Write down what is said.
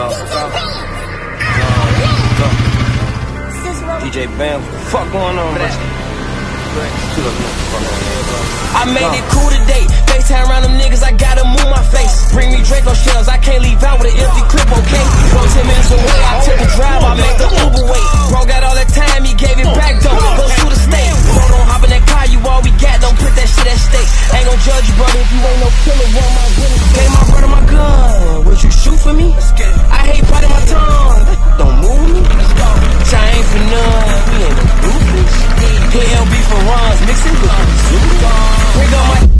go, go, go, go. DJ Bam, fuck going on, bro? I made it cool today. FaceTime around them niggas, I gotta move my face. Bring me Draco shells, I can't leave out with an empty clip, okay? Bro, 10 minutes away, I took a drive, I made the Uber wait. Bro got all that time, he gave it back though. Go through the state. Bro, don't hop in that car, you all we got, don't put that shit at stake. Ain't gon' judge you, brother, if you ain't no killer, want my bronze mixing with the